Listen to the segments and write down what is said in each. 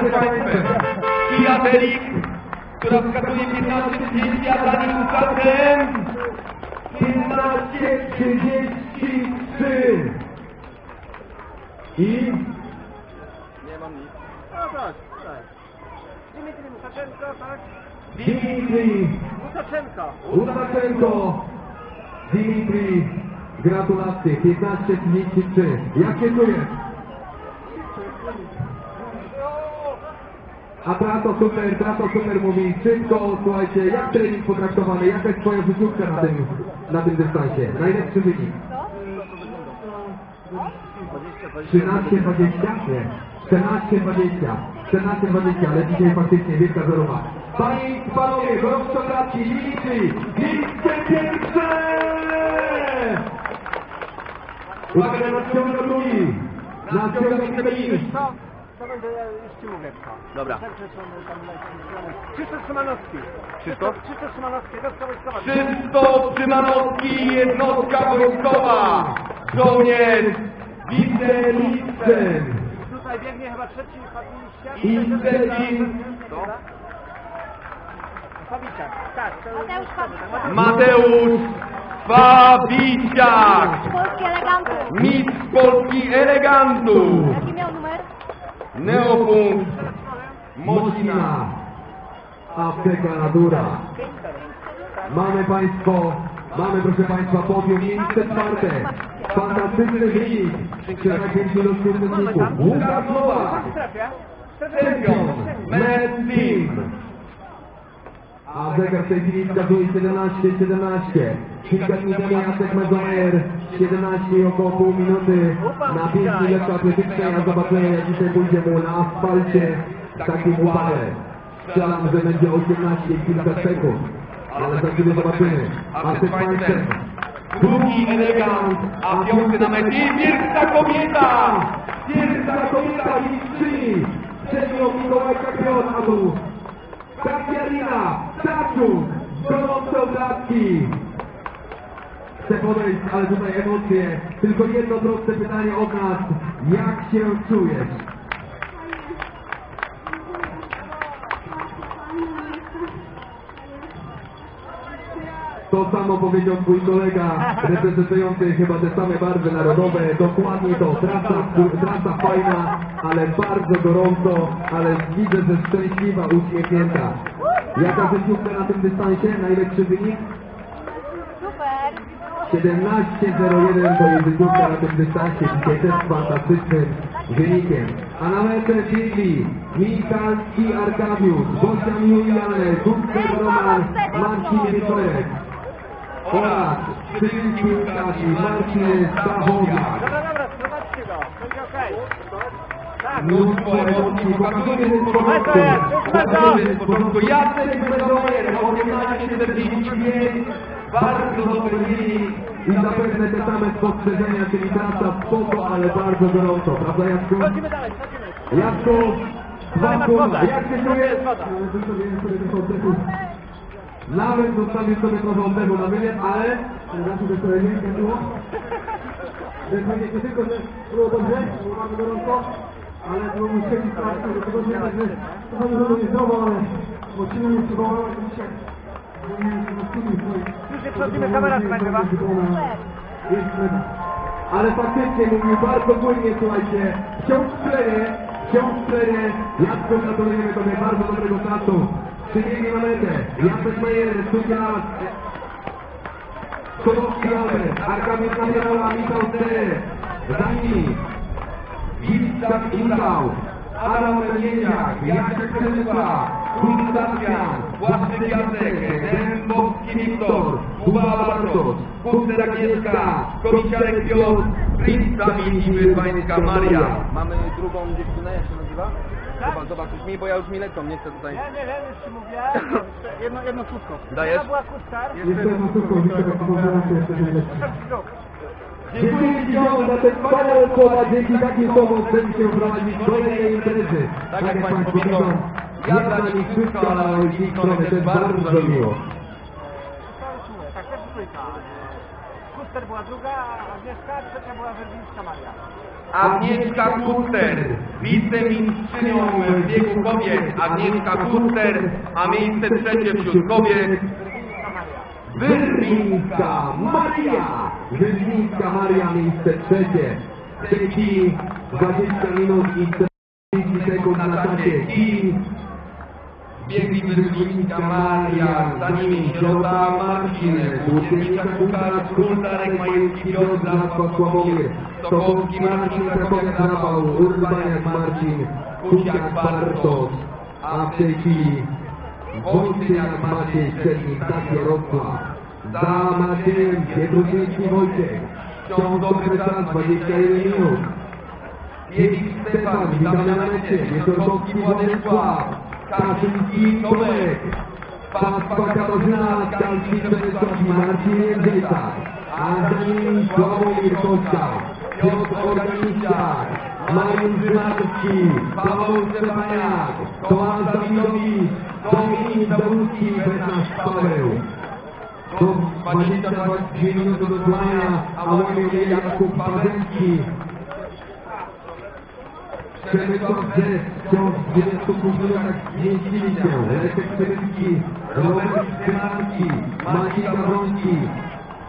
proszę Państwa. Kira Delik, która wskazuje 15.30, a za nim Łukaszem 15.33. I No tak, tak. Dimitri Łukaszenko, tak? Dimitri Łukaszenko. Łukaszenko. Dimitri, gratulacje. 15.33. Jak się czujesz? A Trato super, Trato super mówi szybko, słuchajcie, jak trening potraktowany, jaka jest twoja życiówka na tym, na tym dystansie? Najlepszy wynik? 13-20? Nie. 14-20. 14-20, ale dzisiaj faktycznie wielka zerowa. Panie i panowie, gorąco gratki, Dimitri, miejsce pierwsze! Uwaga na nadciąga drugi, nadciąga drugi. Co? To będzie, ja już ci mówię kto. Dobra. Krzysztof Szymanowski. Krzysztof? Krzysztof Szymanowski, jednostka wojskowa. Krzysztof Szymanowski, jednostka wojskowa, żołnierz Wicelicen. Tutaj biegnie chyba trzeci Fabiciak. I trzeci. Fabiciak, tak. Mateusz Fabiciak. Mateusz Fabiciak, Polski elegantu. mistrz Polski elegantu, Jaki miał numer? Neopunkt Mocina, apteka Natura. Mamy Państwo, mamy proszę Państwa podium miejsce czwarte. Fantastyczny wynik. Wczoraj pięciu losu uczestników. Łukasz Nowak, czempion, Mad Team. A zegar w tej chwili wskazuje 17-17. Kilka dni temu Jacek Mezomer 17 i około pół minuty na pięknej lekko atletycznej, a zobaczymy jak dzisiaj pójdzie mu na asfalcie w takim upale. Strzelam, że będzie 18 i kilka sekund. Ale za chwilę zobaczymy. Przed Państwem drugi elegant, a piąty na mecie i pierwsza kobieta! Pierwsza kobieta mistrzyni! Przed nią Pionadu. Katarina Czaczuk, gorąco bratki. Chcę podejść, ale tutaj emocje. Tylko jedno proste pytanie od nas. Jak się czujesz? To samo powiedział twój kolega, reprezentujący chyba te same barwy narodowe. Dokładnie to. Trasa, trasa fajna, ale bardzo gorąco, ale widzę, że szczęśliwa, uśmiechnięta. Jaka życiówka na tym dystansie? Najlepszy wynik? Super. 17.01 to jest życiówka na tym dystansie. Dzisiaj też fantastycznym wynikiem. A na metę biegli Michalski Arkadiusz, Gosia Juliane, Gustav Roman, Marcin Wieczorek oraz Szybki Łukasz i Marcin Stachowiak. Dobra, dobra, sprowadźcie go. Będzie okej. Tak. Mnóstwo emocji, jest w porządku. Jest w porządku. Jacek Medomer, 18.45, bardzo dobry wynik i zapewne te same spostrzeżenia, czyli trasa spoko, ale bardzo gorąco, prawda Jacku? Chodzimy dalej, chodzimy. Jacku, słowa, jak się czujesz? Woda. Nawet zostawił sobie trochę oddechu na wywiad, ale... Znaczy, że sobie nie było? To nie tylko, że było dobrze, było bardzo gorąco, ale było mi świetnie strasznie, do tego, że trochę mi to nie zdoło, ale odcinek mi próbowała, to dzisiaj... Już nie przechodzimy, kamera nagrywa. Ale faktycznie mówił bardzo płynnie, słuchajcie, wciąż plenie, wciąż w plenie, Jacku gratulujemy Tobie bardzo dobrego czasu. Przybiegnie na metę, Jacek Majer, drugi raz, Kodowski Albert, Arkadiusz Namierała, Michał C, za nimi, Wilczak Michał, Adam Melieniak, Jacek Kuba Damian, Błaszczyk Jacek, Dębowski Wiktor, Kuba Bartosz, Kuster Agnieszka, Komisiarek Piotr, Princa i Wyrwańska Maria. Mamy drugą dziewczynę, jak się nazywa? Zobacz, zobaczysz mi, bo ja już mi lecą, nie chcę tutaj. Nie, nie wiem, już ci mówię. Jedno, jedno słówko. Dajesz? To była Kustar. Jeszcze jedno słówko, Wiktor, nie. Krok. Dziękuję Ci za te wspaniałe słowa, dzięki takim słowom chcemy się prowadzić kolejne imprezy. Tak jak Państwo widzą, ja dla nich wszystko, ale z ich strony też bardzo miło. Tak, też trójka. Kuster była druga, a Agnieszka, trzecia była Werwińska Maria. Agnieszka Kuster, wicemistrzynią w biegu kobiet Agnieszka Kuster, a miejsce trzecie wśród kobiet Wyrwińska Maria! Wyrwińska Maria, miejsce trzecie. Trzeci, 20 minut i 40 sekund na czasie. I biegli Wyrwińska Maria, za nimi Środa Marcin, Włóczęgnica Łukasz, Kuldarek Majewski Piotr, Zaspa Sławomir, Stokowski Marcin, Krakowiak Rafał, Urbaniak Marcin, Kusiak Bartosz, a w tej chwili Wojciech Maciej Szczernik, tak Jarosław. Za Maciejem Pietrusiński Wojciech. Wciąż dobry czas, 21 minut. Piewik Stefan, witamy na mecie. Wieczorkowski Władysław. Kaszyński Tomek. Paspa Katarzyna, Skalski Przemysławski, Marcin Jędrzejca. A za nim Sławomir Kośka. Piotr Organiściak. Mariusz Rzynarski. Paweł Stefaniak. Tomasz Dawidowicz. Dominik Załuski, Bernarz Paweł. Do 22 minuty do złania, a łamie Jakub Pazemski. Przemysław Zes, wciąż w 22 minutach zmieścili się. Leszek Przemyski, Robert Skrzynarski, Maciej Gawroński,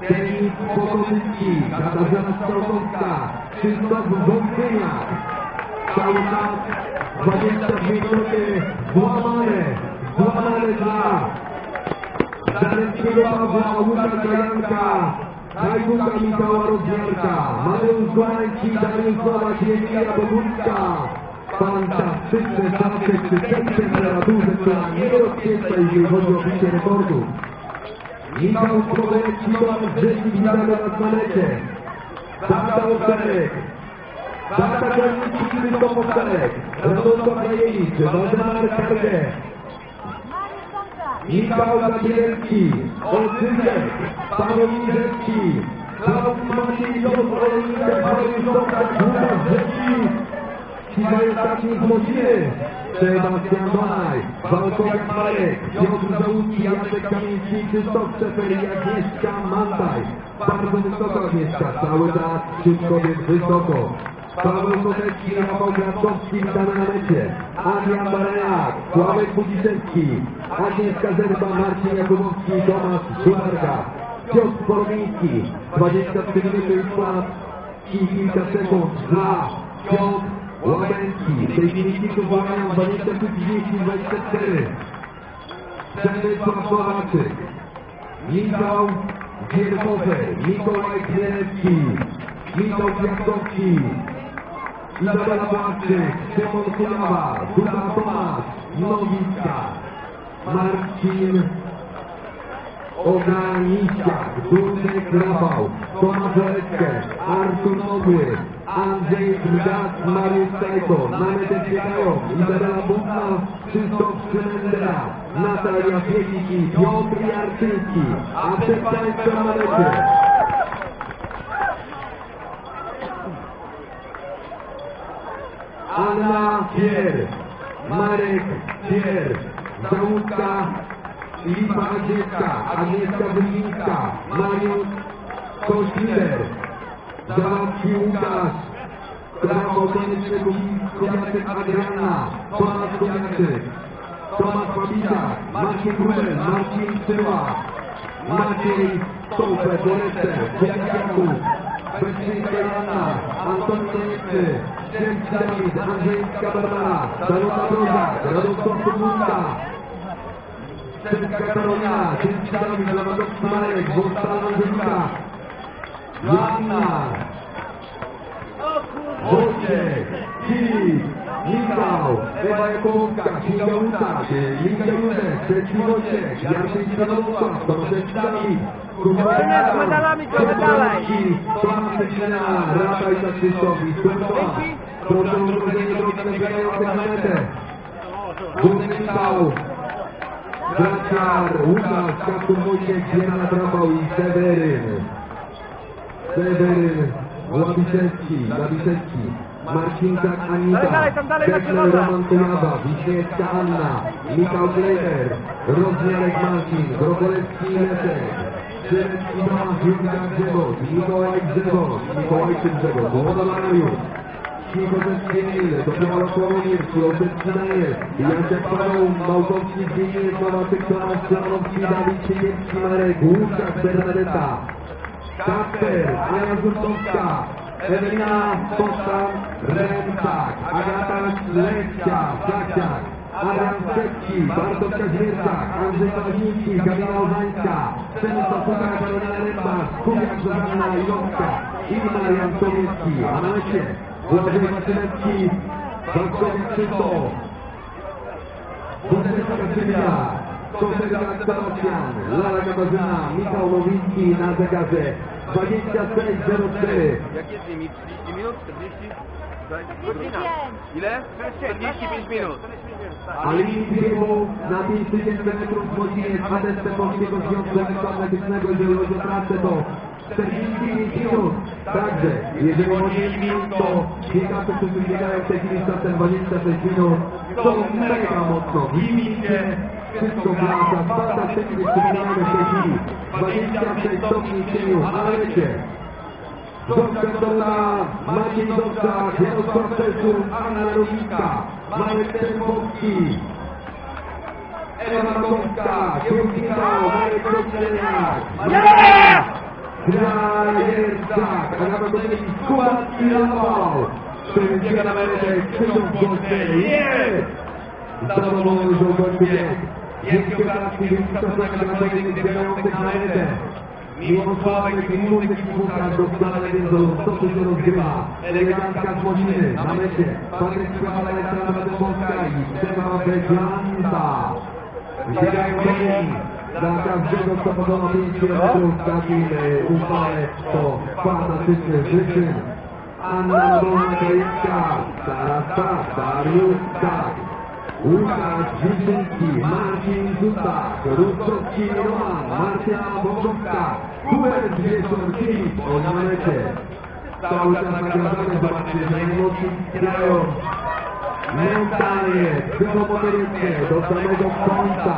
Denis Pokozycki, Katarzyna Strzałkowska, Krzysztof Wątryniak. Cały czas 22 minuty, złamane, złamane dla Zaleckiego Pawła, Łukasza Janka, Rajbuka Michała Rozmiarka, Mariusz Gołański, Dariusz Nowak, Emilia Bogucka. Fantastyczne czasy przy tej temperaturze, która nie rozpieszcza, jeżeli chodzi o bicie rekordu. Michał Słowiecki, Tomasz Grzesi, witamy na planecie. Tata Osterek, Tata Kornicki, Krzysztof Osterek, Radosław Rajewicz, Waldemar Ząbka. Michał Zabielski, Olczyzek, Paweł Niżewski, Klaus Maciej, Piotr Olejnik, Paweł Ząbek, Łukasz Rzeczki, ci mają taki zmociny. Sebastian Donaj, Walkowiak Marek, Piotr Załuski, Jacek Kamiński, Krzysztof Szefer i Agnieszka Mantaj. Bardzo wysoko Agnieszka, cały czas wśród kobiet wysoko. Paweł Sotecki, Rafał Gradkowski, witamy na mecie. Adrian Baraniak, Sławek Budziszewski, Agnieszka Zerba, Marcin Jakubowski, Tomasz Szumarka, Piotr Poromiński, 23 minuty i skład i kilka sekund dla Piotr Łabęcki. W tej chwili kilku złamają 23, 30, 24. Przemysław Słowaczyk, Michał Gierhofer, Mikołaj Królewski, Michał Kwiatkowski, Izabela Błaszczyk, Szymon Kujawa, Duda Tomasz, Nowicka, Marcin Ograniczak, Dudek Rafał, Tomasz Oleckę, Artur Nogły, Andrzej Drgacz, Mariusz Sajko, na metę biegają Izabela Butna, Krzysztof Szymendera, Natalia Pieciki, Piotr Jarczyński, a przed Państwem na mecie Agnieszka, Agnieszka Wylińska, Mariusz Kośmiler, Zawadzki Łukasz, Rafał Konieczny Kowiaczek Adriana, Tomasz Kowiaczek, Tomasz Pawiciak, Marcin Grubel, Marcin Tyła, Maciej Stolpe, Bolecer, Jakub, Bestrzyńska Joanna, Antoni Konieczny, Siemski Dawid, Andrzejska Barbara, Danuta Brozak, Radosław Podwójka, Szczęska Karolina, Dawid, Lewandowski Marek, Wąsala Angelika, Joanna, Wojciech, Filip, Michał, Ewa Jakowska, Kinga Łukasz, Linka Józef, Trzeci Wojciech, Jarczyński Radosław, Tomaszewski Dawid, trochę dalej. Tomasz Cześlina, Rafał Krzysztof i Sturentowa. Proszę o urodzenie drogi nabierające na metę. Główny Michał, Graciar, Łukasz, Kaptur Wojciech, Bernard Rafał i Seweryn. Seweryn, Łabiszewski, Łabiszewski, Marcinka Anita, przewodach. Roman Kujawa, Wiśniewska Anna, Michał Kleiner, Rozmiarek Marcin, Grobolewski Leszek, Żyrecki Tomasz, Julka Grzegorz, Mikołaj Grzegorz, Mikołajczyk Grzegorz, Młoda Mariusz, Cicho Zeswienil, dopiero Sławomir, Kulosecki Daniel, Jacek Paweł, Małkowski Zbigniew, Nowaczek Tomasz, Szanowski, Dawid Siekiewski, Marek, Łukasz, Bernadetta, Kasper, Ania Zustowska, Ewelina Postan, Remczak, Agata Leścia, Saksiak, Adam Szczecki, Bartosz Kaźmierczak, Andrzej Waziński, Kamila Ozańska, Przemysław Kuka, Karolina Rębasz, Kubiak Zuzanna Ilowska i Marian Sowiecki, a na lecie Błażej Martynecki, Waldkowic Krzysztof, Wódek Kaczynia, Konserwat Sebastian, Lara Katarzyna, Michał Nowiński na zegarze 26.04. Jak jest limit? 30 minut? 40? Tak? 45. Ile? 45 minut. A limit biegu na 5000 metrów w godzinie z adestem Polskiego Związku Elektromagnetycznego, jeżeli chodzi o trasę, to 45 minut. Także, jeżeli chodzi o limit, to biegacze, którzy biegają w tej chwili z czasem 26 minut, są mega mocno w limicie. Wszystko wraca, fantastycznie przypominamy w tej chwili 26 stopni cieniu, ale wiecie, Dorka Dolna, Maciej Dowczak, Jarosław Czeszun, Anna Rowińska, Marek Czerwowski, Ewa Makowska, Kiełki Michał, Marek Kroczeniak, Krajerczak, Agata Dominik, Kubacki Rafał, który biega na metę, Krzysztof Goście, jest! Zadowolony, że ukończył bieg. Wielkie wielki szacunek dla kolejnych biegających na metę. Mimo sławek i muzyk i słuchasz doskonale wiedzą, co tu się rozgrywa. Elegancka z Mociny, na mecie. Patryk Składa, Aleksandra Dębowska i Stefan Beglanta. Niej. Dla każdego, kto podoba 5 km w takim e, uchwale, to fantastyczny wyczyn. Anna Nadolna Krajewska, Sara Stach, Dariusz Stach, Łukasz Wilczyński, Marcin Zutak, Ruszczowski Roman, Martyna Bogowska, Hubert Wieczor Filip, oni na mecie. Cały czas nagradzamy, zobaczcie, że emocje wspierają mentalnie, psychomotorycznie, do samego końca.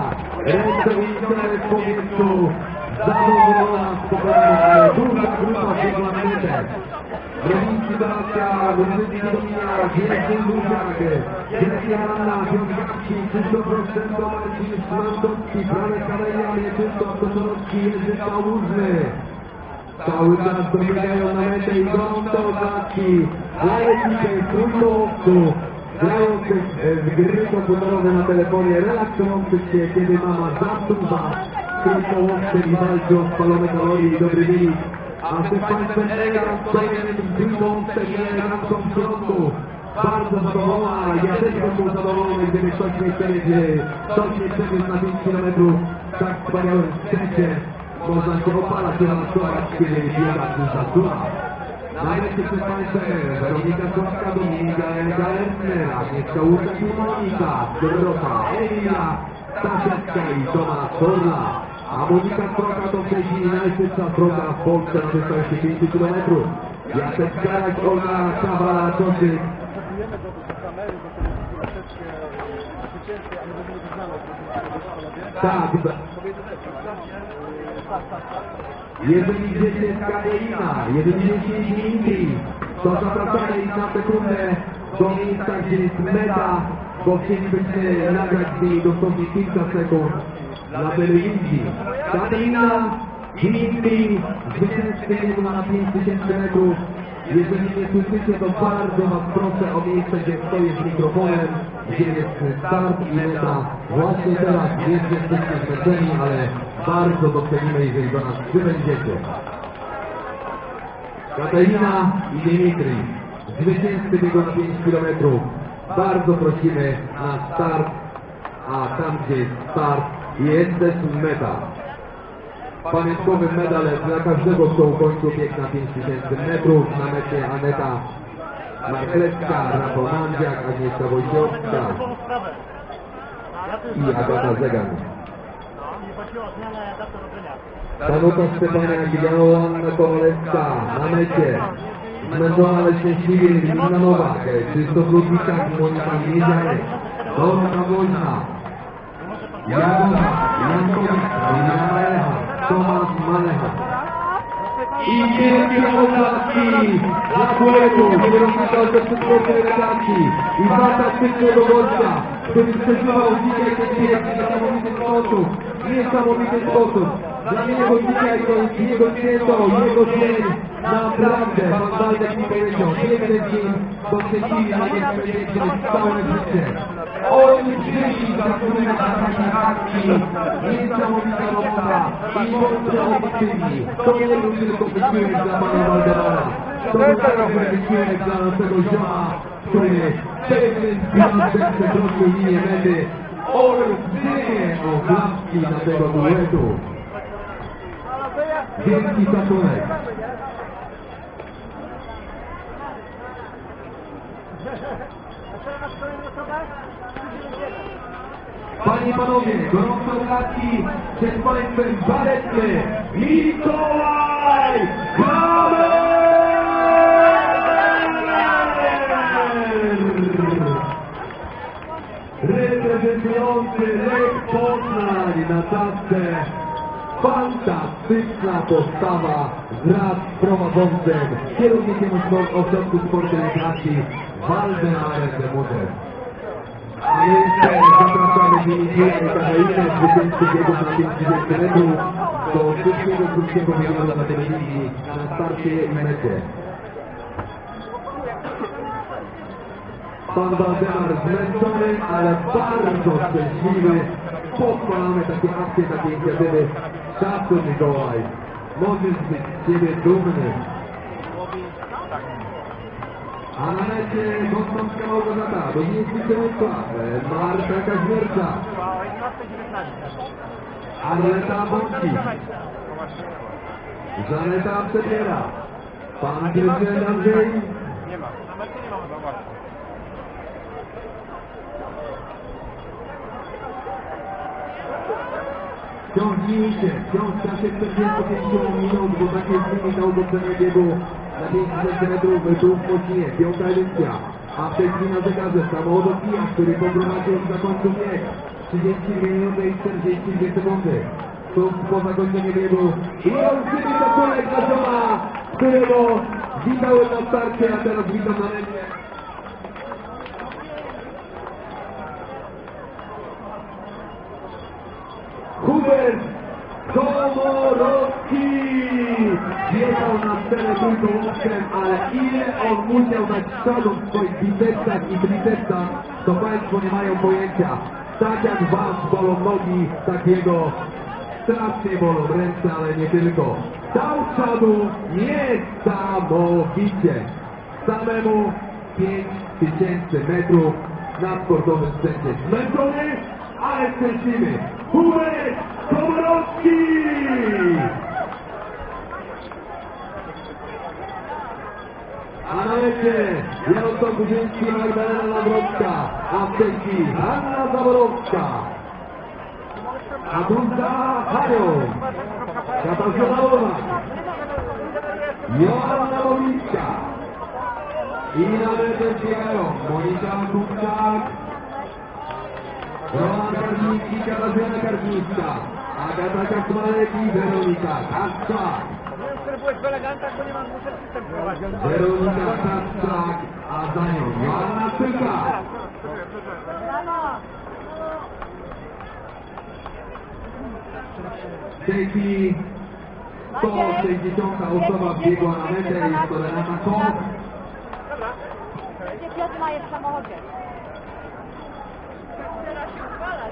Ręce uliczone w powietrzu, zadowolona, spokojna, ale duża grupa biegła na metę. Rowiński Sebastian, Rowiński Dominik, Wielki Duszak, Grecja Anna, Gapci, Krzysztof Roszczenko, Marcin Szmantowski, Franek Kamelia, Mieczysław Toszorowski, Jerzy Kałużny. Cały czas dobiegają na metę i gorące oklaski dla ekipy e, w gry komputerowe na telefonie, relaksujących się, kiedy mama zasuwa trójkołowce i walczy o spalone kalorie i dobry wynik. A przed Państwem trójkołowcem i elegancką w środku. Bardzo zadowolona, ja też bym zadowolony, gdyby ktoś mnie przejedzie, ktoś mnie przewiózł na 5 km w tak wspaniałym sprzęcie. Można się opalać i relaksować, kiedy biega duża góra. Najlepszy przed Państwem Weronika Sławka, Dominika Elga Lerner, Agnieszka Łukasz i Monika, Dorota, Emilia, Stasiewska i Tomasz Torla. A Monika Sławka to w tej chwili najszybsza droga w Polsce na dystansie 5 km. Jacek Karak, Olga Kawala, Czoszyk, Pracujemy do, do kamery, do telewizji troszeczkę zwycięstwie, ale będziemy być znane, panowie. Tak. Jeżeli idziecie z Kadelina, jeżeli idziecie z Indii, to zapraszamy ich na sekundę do miejsca, gdzie jest meta, bo chcielibyśmy nagrać z niej dosłownie kilka sekund na telewizji. Kadelina, Indii, zwycięzcy biegu na 5000 metrów. Jeżeli nie słyszycie, to bardzo Was proszę o miejsce, gdzie stoję z mikrofonem, gdzie jest start i meta. Właśnie teraz że jesteście zmęczeni, ale bardzo docenimy, jeżeli do nas przybędziecie. Katarina i Dimitri, zwycięzcy biegu na 5 km. Bardzo prosimy na start, a tam gdzie jest start, jest też meta. Pamiątkowy medal dla każdego, kto ukończył bieg na 5000 metrów. Na mecie Aneta Marklecka, Rafał Mandziak, Agnieszka Wojciechowska i Agata Zegan. I chodziło o zmianę daty rodzenia. Danuta Stefaniak i Joanna Kowalewska na mecie. Zmęczona, ale szczęśliwie Lina Nowak, Krzysztof Ludwiczak, Monika Miedziarek, Dorota Wojna, Jagoda, Jankowicz, Lina Malecha, Tomasz Malecha. I wielkie oklaski dla duetu kierownika Orkestry Delegacji i fantastycznego gościa, który przeżywał dzisiaj ten bieg w niesamowity sposób, niesamowity sposób. Dla niego dzisiaj to jest jego święto, jego dzień, naprawdę, pan Waldek mi powiedział, piękny dzień, to szczęśliwi na niesprawiedliwość całe życie. Olbrzymi takiej akcji, niesamowita robota i bądźcie obiektywni. To nie był tylko wysiłek dla pana Waldemara, to był także wysiłek dla naszego zioma, który pewnym gwiazdem przekroczył linię mety. Olbrzymie oklaski dla tego duetu. Wielki szacunek. Panie i Panowie, gorąco oklaski przed Państwem baletny Mikołaj Kamer! Reprezentujący Lech Poznań na tasce fantastyczna postawa wraz z prowadzącym kierownikiem ośrodku sportu rekreacji Waldemarem de Mutter. A my jeszcze zapraszamy dziennikarze i kafeinę zwycięzcy biegów na 5000 metrów do szybkiego, krótkiego wywiadu na telewizji na starcie i mecie. Pan Waldemar zmęczony, ale bardzo szczęśliwy. Pochwalamy takie akcje, takie inicjatywy. Szacun Mikołaj. Możesz być z Ciebie dumny. A na mecie Bostonska Małgorzata, Dominicki Przemysław, Marta Kaźmiercza, Arleta Bącik, Żaneta Przebiera, Pan Krystian Andrzej, Wciąż liczy, wciąż w czasie 45 minut, bo tak jest limit na ugodzenie biegu na 5000 metrów tu w Płocinie, piąta edycja. A w tej chwili na zegarze samochód Kija, który komprowadził już zakończył bieg. 32 minuty i 42 sekundy. Tuż po zakończeniu biegu i olbrzymi szacunek dla Żona, którego witałem na starcie, a teraz witam na mecie. Hubert Komorowski wjechał na scenę tylko łokciem, ale ile on musiał dać przodu w swoich bicepsach i tricepsach, to Państwo nie mają pojęcia. Tak jak Was bolą nogi, tak jego strasznie bolą ręce, ale nie tylko. Dał przodu niesamowicie. Samemu 5000 metrów na sportowym sprzęcie. Zmęczony, ale szczęśliwy. Hubert Komorowski! A na mecie Jarosław Kuziński, Magdalena Nawrocka, a w tej chwili Anna Zaborowska. A druga Harion, Katarzyna Nowak, Joanna Mowińska. I na metę wbiegają Monika Kupczak, Roman Karniński, Katarzyna Karnińska, Agata Kasmarek i Weronika prowadzić. Weronika Kaczak, a za nią Joanna Cyka. W tej chwili 160 osoba biegła na metę, jest to Renata Kok. Gdzie Piotr ma jest w samochodzie?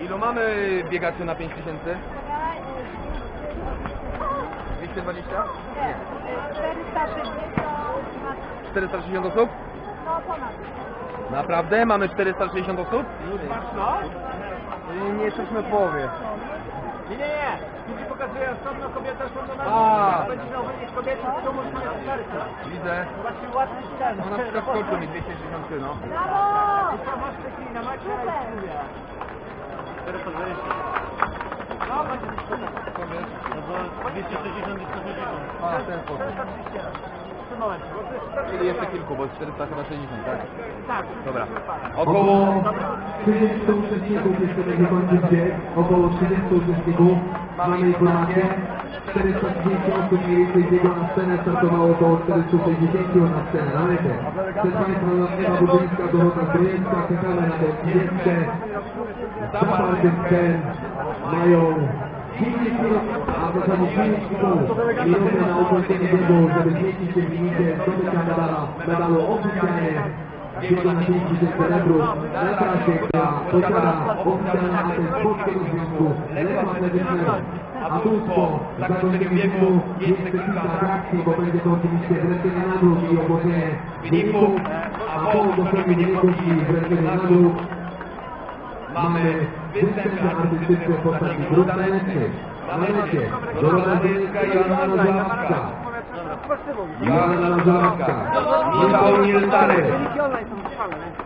Ilu mamy biegaczy na 5000? Czekaj, 220? Nie, 460, 460 osób? no ponad. Naprawdę? Mamy 460 osób? No? Nie jesteśmy w połowie. Nie, nie, nie. Tu ci pokazuję osobno kobieta, osobno A. mężczyzna. Będzie miał wynik kobiety, to może mieć starsze. Widzę. Zobaczcie, łatwy ten. No na przykład skoczył mi 260, no. Brawo! Co masz w chwili na maksie? Super. No, będzie być super. To wiesz? No bo 260 jest 160. A, w ten sposób. 430. W tym momencie, bo to jest Czyli jeszcze kilku, bo 400 chyba 60, tak? Tak. Dobra. Około Około 30 uczestników jeszcze będzie kończyć bieg, około 30 uczestników. Mamy informację, 430 osób mniej więcej biegło na scenę, startowało około 460 na scenę, na metę. Przed Państwem Ewa Budzyńska, Dorota Zdrojewska, czekamy na tę 30. Zaparty ten mają 10 minut, a w zasadzie 5 minut minuty na ukończenie biegu, żeby zmieścić się w limicie zdobycia medala, medalu oficjalnie biegu na 5 tysięcy metrów na trasie, która posiada oficjalny atest Polskiego Związku Lekkoatletycznego. A tuż po zakończeniu biegu jeszcze kilka atrakcji, bo będzie to oczywiście wręczenie nagród i ogłoszenie wyników, a po ogłoszeniu wyników i wręczeniu nagród mamy występy artystyczne w postaci grup tanecznych. Na mecie Dorota Zdrojewska i Joanna Żurawska. Joanna Żurawska. Michał Nielstary.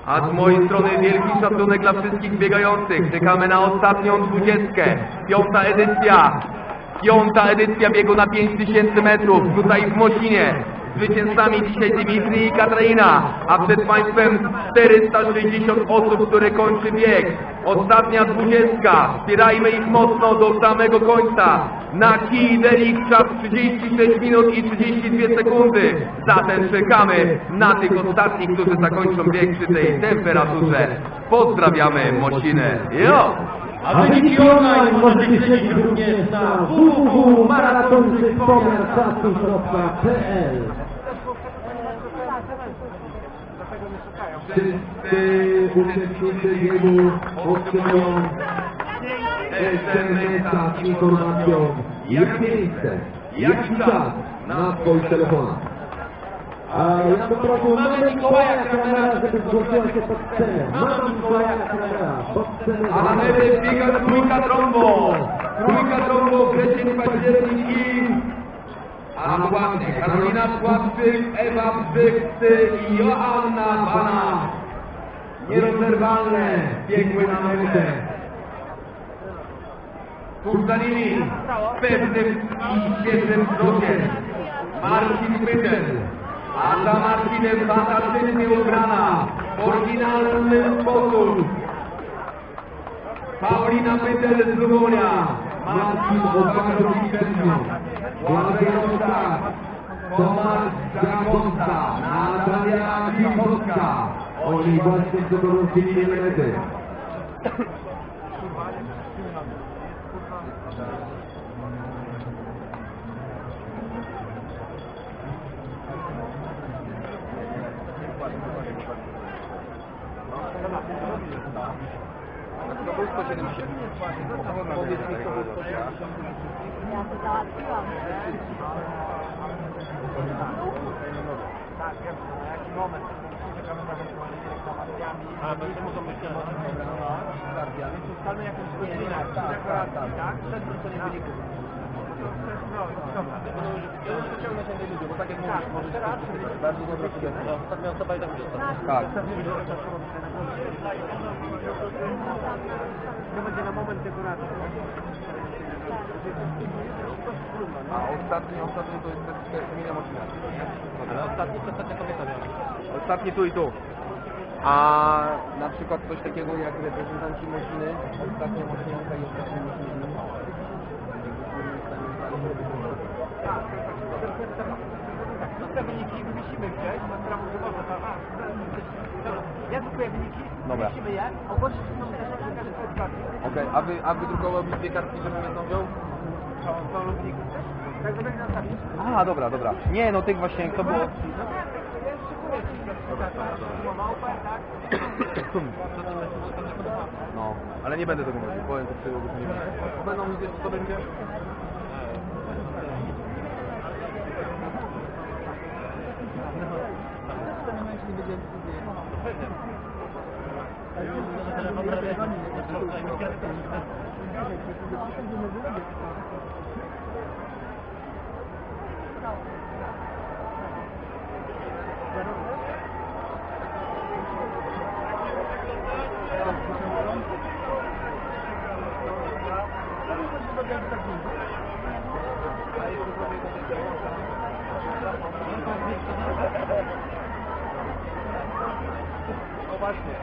A z mojej strony wielki szacunek dla wszystkich biegających. Czekamy na ostatnią dwudziestkę. Piąta edycja. Piąta edycja biegu na 5000 metrów. Tutaj w Mocinie. Zwycięzcami dzisiaj Dimitri i Katarina, a przed Państwem 460 osób, które kończy bieg. Ostatnia dwudziestka. Wspierajmy ich mocno do samego końca. Na kij Delik czas 36 minut i 32 sekundy. Zatem czekamy na tych ostatnich, którzy zakończą bieg przy tej temperaturze. Pozdrawiamy Mocinę. Jo! A wyniki online możecie śledzić również na www.maratonczypomiarczasu.pl Wszyscy uczestnicy biegu otrzymują SMS-a z informacją jak miejsce, jaki czas na swoich telefonach. A ja bym prosił, mamy Mikołaja Kramera, żeby zgłosiła się pod scenę. Mamy Mikołaja Kramera, pod scenę. A na mecie biega trójka trombo. Karolina Sławczyk, Ewa Brzykcy i Joanna Pana. Nierozerwalne biegły na metę. Tuż za nimi pewnym i świeżym wzrokiem Marcin Pytel. A za Marcinem fantastycznie ubrana w oryginalny sposób Paulina Pytel z Lubunia. Marcin Obarowski Czernią, Błażejowska, Tomasz Gabonska, Natalia Kichowska. Oni właśnie przeprowadzili mety. To był 170. Powiedz mi, to był 170. Ja to załatwiłam. Ale to muszą być ustalmy jakąś godzinę, tak, tak, tak, przed wróceniem wyniku. Pociągnąć się do ludzi, bo tak jak mówisz, może teraz Bardzo dobra sugestia. ostatnia osoba i tak Tak. To będzie na moment dekoracji. A ostatni, ostatni to jest też Emilia Mocina. Ale ostatni to ostatnia kobieta miała. Ostatni tu i tu. A na przykład coś takiego jak reprezentanci Mociny, ostatnia Mocinanka i ostatnia Mocinanka. No te wyniki wywiesimy gdzieś, na sprawę wywożę. Ja drukuję wyniki, Dobra. wywiesimy je, ogłosić są też każdy spotkanie. Okej, a wy, a wydrukował mi dwie kartki, żebym jedną wziął? Pełno wyników. Tak zrobimy na tablicy. A, dobra, dobra. Nie, no tych właśnie, to było... No, ale nie będę tego mówił, powiem to przyjął, bo to nie będzie. Będą mi co będzie? No Thank you. Właśnie.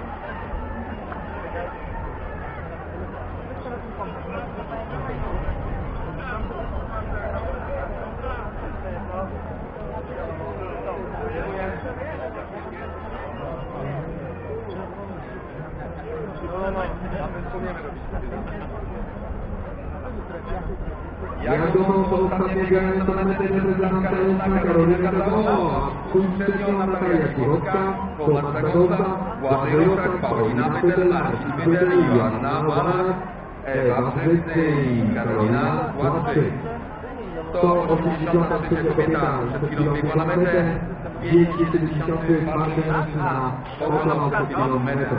Wiadomo, to ostatnie biegająca na metę reprezentantka Jasna Karolina Gazowa, półśrednią Natalia Cichowska, Tomasz Zagowca, Błażej Osak, Paulina Pytel, Marcin Pytel, Joanna Barak, Ewa Wrzyscy i Karolina Władczyk. 183 kobieta przed chwilą biegła na metę, 274 mężczyzna pokonał przed chwilą metę.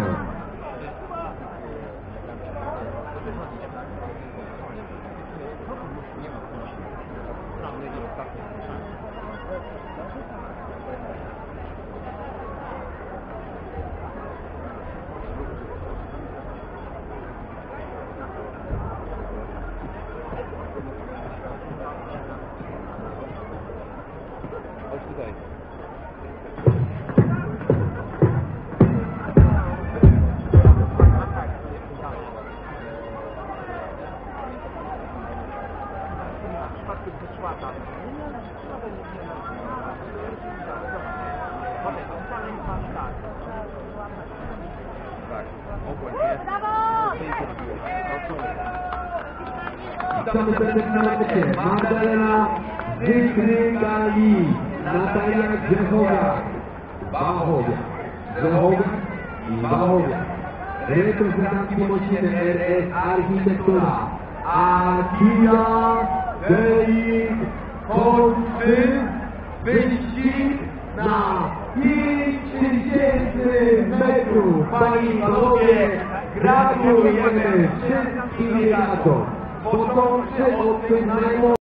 Witamy serdecznie na mecie. Magdalena Wykrygali, Natalia Grzechowiak, Wachowiak, Grzechowiak i Wachowiak. Reprezentantki Mociny RS Architektura, Akila Delik Polscy, wyścig na 5000 metrów. Panie i Panowie, gratulujemy wszystkim biegaczom. ちょっと見ないわ。